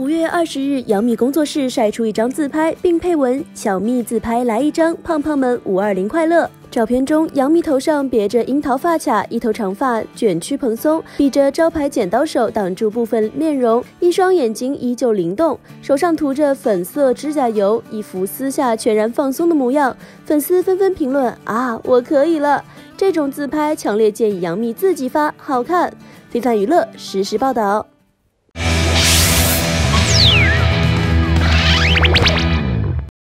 五月二十日杨幂工作室晒出一张自拍并配文小蜜自拍来一张胖胖们五二零快乐。照片中杨幂头上别着樱桃发卡一头长发卷曲蓬松比着招牌剪刀手挡住部分面容一双眼睛依旧灵动手上涂着粉色指甲油一副私下全然放松的模样粉丝纷纷评论啊我可以了。这种自拍强烈建议杨幂自己发好看。非凡娱乐实时报道。